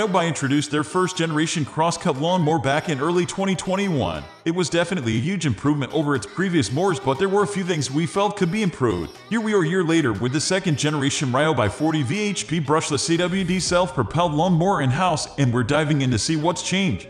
Ryobi introduced their first generation cross-cut lawnmower back in early 2021. It was definitely a huge improvement over its previous mowers, but there were a few things we felt could be improved. Here we are a year later with the second generation Ryobi 40V HP brushless AWD self-propelled lawnmower in-house, and we're diving in to see what's changed.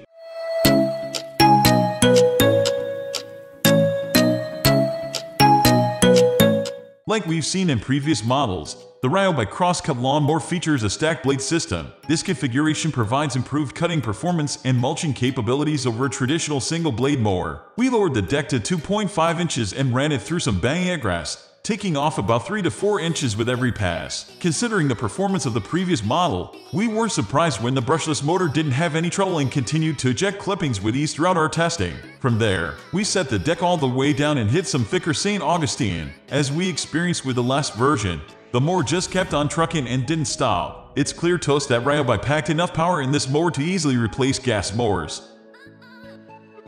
Like we've seen in previous models, the Ryobi Crosscut Lawnmower features a stacked blade system. This configuration provides improved cutting performance and mulching capabilities over a traditional single blade mower. We lowered the deck to 2.5 inches and ran it through some baguette grass, taking off about 3 to 4 inches with every pass. Considering the performance of the previous model, we were surprised when the brushless motor didn't have any trouble and continued to eject clippings with ease throughout our testing. From there, we set the deck all the way down and hit some thicker St. Augustine. As we experienced with the last version, the mower just kept on trucking and didn't stop. It's clear to us that Ryobi packed enough power in this mower to easily replace gas mowers.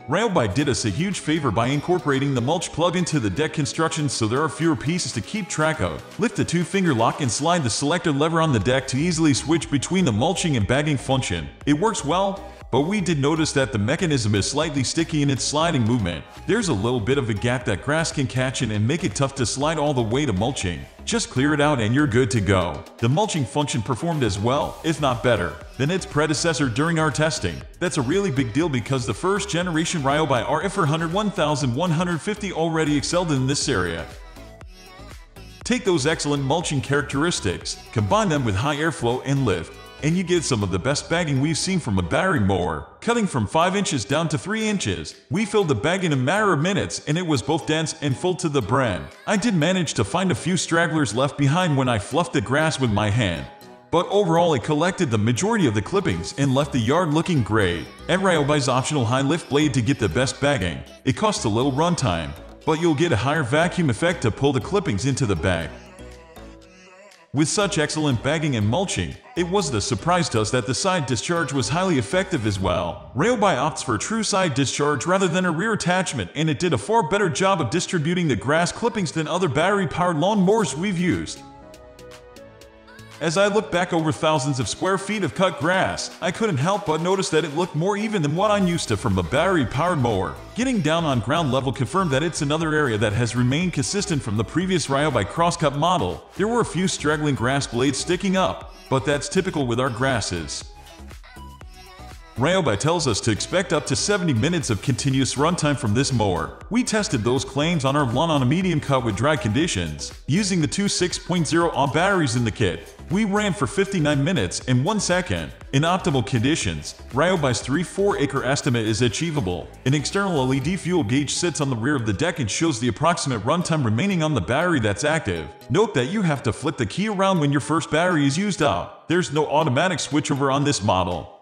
Ryobi did us a huge favor by incorporating the mulch plug into the deck construction so there are fewer pieces to keep track of. Lift the two-finger lock and slide the selector lever on the deck to easily switch between the mulching and bagging function. It works well, but we did notice that the mechanism is slightly sticky in its sliding movement. There's a little bit of a gap that grass can catch in and make it tough to slide all the way to mulching. Just clear it out and you're good to go. The mulching function performed as well, if not better, than its predecessor during our testing. That's a really big deal because the first generation Ryobi RF 1150 already excelled in this area. Take those excellent mulching characteristics, combine them with high airflow and lift, and you get some of the best bagging we've seen from a battery mower, cutting from 5 inches down to 3 inches. We filled the bag in a matter of minutes and it was both dense and full to the brim. I did manage to find a few stragglers left behind when I fluffed the grass with my hand. But overall it collected the majority of the clippings and left the yard looking great. And Ryobi's optional high lift blade to get the best bagging. It costs a little runtime, but you'll get a higher vacuum effect to pull the clippings into the bag. With such excellent bagging and mulching, it wasn't a surprise to us that the side discharge was highly effective as well. Ryobi opts for true side discharge rather than a rear attachment and it did a far better job of distributing the grass clippings than other battery-powered lawnmowers we've used. As I looked back over thousands of square feet of cut grass, I couldn't help but notice that it looked more even than what I'm used to from a battery-powered mower. Getting down on ground level confirmed that it's another area that has remained consistent from the previous Ryobi crosscut model. There were a few straggling grass blades sticking up, but that's typical with our grasses. Ryobi tells us to expect up to 70 minutes of continuous runtime from this mower. We tested those claims on our lawn on a medium cut with dry conditions, using the two 6.0 Ah batteries in the kit. We ran for 59 minutes and 1 second. In optimal conditions, Ryobi's 3-4 acre estimate is achievable. An external LED fuel gauge sits on the rear of the deck and shows the approximate runtime remaining on the battery that's active. Note that you have to flip the key around when your first battery is used up. There's no automatic switchover on this model.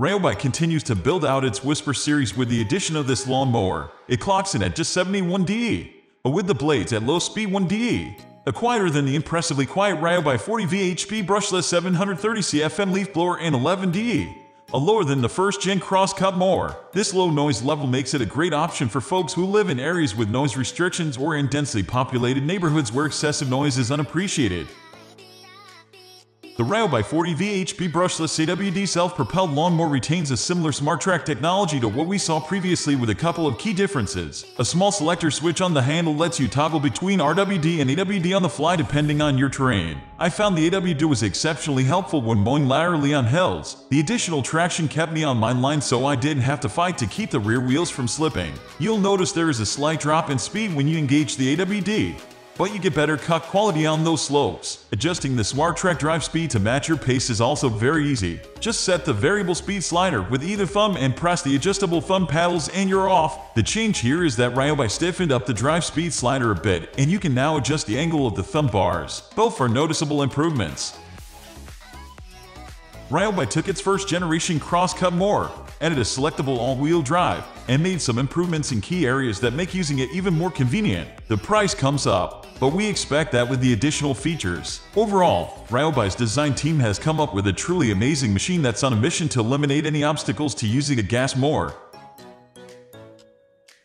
Ryobi continues to build out its Whisper series with the addition of this lawnmower. It clocks in at just 71 dB, but with the blades at low speed 1 dB. A quieter than the impressively quiet Ryobi 40V HP brushless 730 CFM leaf blower and 11 dB. A lower than the first gen cross-cut mower. This low noise level makes it a great option for folks who live in areas with noise restrictions or in densely populated neighborhoods where excessive noise is unappreciated. The Ryobi 40V HP brushless AWD self-propelled lawnmower retains a similar SmartTrack technology to what we saw previously with a couple of key differences. A small selector switch on the handle lets you toggle between RWD and AWD on the fly depending on your terrain. I found the AWD was exceptionally helpful when mowing laterally on hills. The additional traction kept me on my line so I didn't have to fight to keep the rear wheels from slipping. You'll notice there is a slight drop in speed when you engage the AWD but you get better cut quality on those slopes. Adjusting the SmartTrack drive speed to match your pace is also very easy. Just set the variable speed slider with either thumb and press the adjustable thumb paddles and you're off. The change here is that Ryobi stiffened up the drive speed slider a bit and you can now adjust the angle of the thumb bars. Both are noticeable improvements. Ryobi took its first generation cross-cut mower, added a selectable all-wheel drive, and made some improvements in key areas that make using it even more convenient. The price comes up, but we expect that with the additional features. Overall, Ryobi's design team has come up with a truly amazing machine that's on a mission to eliminate any obstacles to using a gas mower.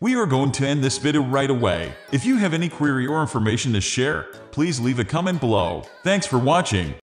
We are going to end this video right away. If you have any query or information to share, please leave a comment below. Thanks for watching.